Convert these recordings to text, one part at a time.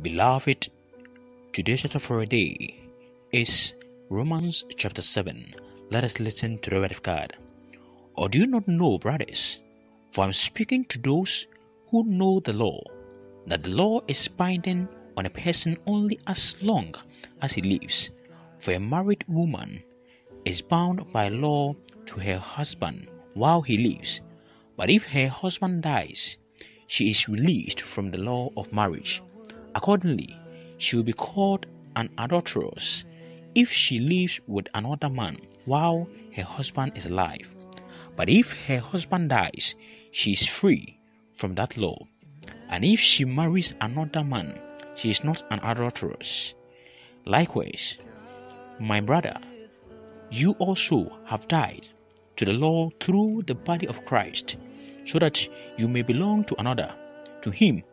Beloved, today's chapter for a day is Romans chapter 7. Let us listen to the word of God. Or do you not know, brothers? For I'm speaking to those who know the law, that the law is binding on a person only as long as he lives. For a married woman is bound by law to her husband while he lives. But if her husband dies, she is released from the law of marriage. Accordingly, she will be called an adulteress if she lives with another man while her husband is alive. But if her husband dies, she is free from that law. And if she marries another man, she is not an adulteress. Likewise, my brother, you also have died to the law through the body of Christ, so that you may belong to another, to him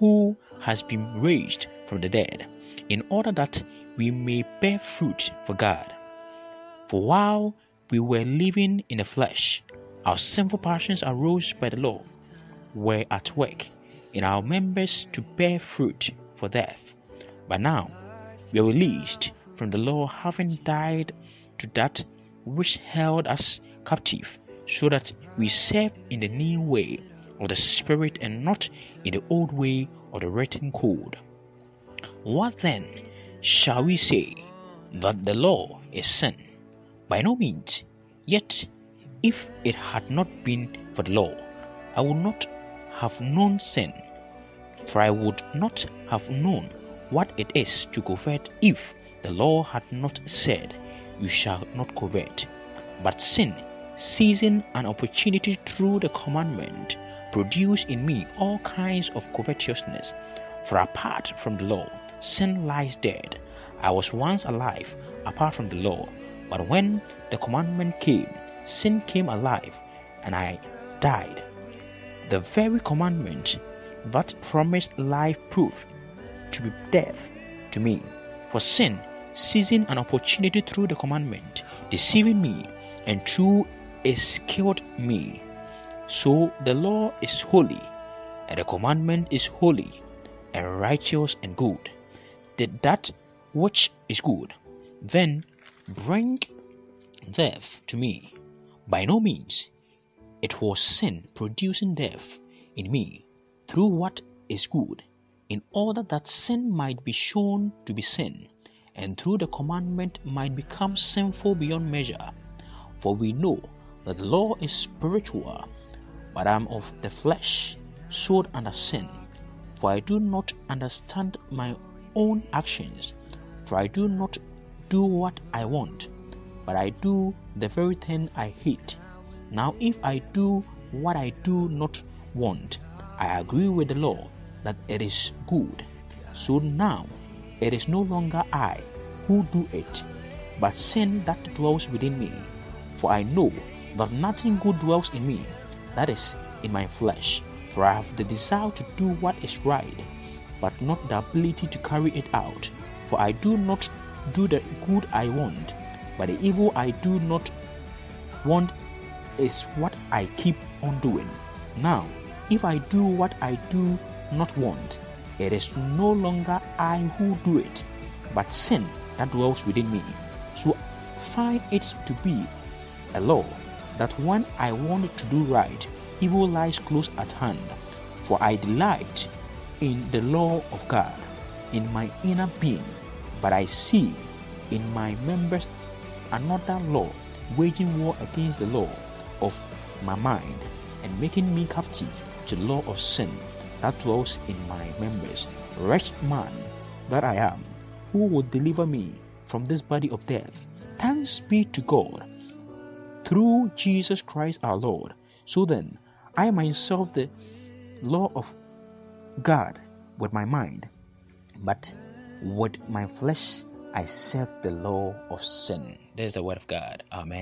who has been raised from the dead, in order that we may bear fruit for God. For while we were living in the flesh, our sinful passions arose by the law, were at work in our members to bear fruit for death. But now we are released from the law, having died to that which held us captive, so that we serve in the new way of the Spirit and not in the old way of the written code. What then shall we say? That the law is sin? By no means. Yet, if it had not been for the law, I would not have known sin. For I would not have known what it is to covet if the law had not said, You shall not covet. But sin, seizing an opportunity through the commandment, produced in me all kinds of covetousness. For apart from the law, sin lies dead. I was once alive apart from the law, but when the commandment came, sin came alive, and I died. The very commandment that promised life proved to be death to me. For sin, seizing an opportunity through the commandment, deceiving me, and through it killed me. So the law is holy, and the commandment is holy, and righteous and good. Did that which is good then bring death to me? By no means. It was sin producing death in me through what is good, in order that sin might be shown to be sin, and through the commandment might become sinful beyond measure. For we know that the law is spiritual, but I am of the flesh, sold under sin. For I do not understand my own actions, for I do not do what I want, but I do the very thing I hate. Now, if I do what I do not want, I agree with the law that it is good. So now it is no longer I who do it, but sin that dwells within me. For I know that nothing good dwells in me, that is, in my flesh. For I have the desire to do what is right, but not the ability to carry it out. For I do not do the good I want, but the evil I do not want is what I keep on doing. Now, if I do what I do not want, it is no longer I who do it, but sin that dwells within me. So find it to be a law that when I want to do right, evil lies close at hand. For I delight in the law of God in my inner being, but I see in my members another law waging war against the law of my mind and making me captive to the law of sin that dwells in my members. Wretched man that I am, who will deliver me from this body of death? Thanks be to God through Jesus Christ our Lord. So then, I myself the law of God with my mind, but with my flesh I serve the law of sin. There's the word of God. Amen.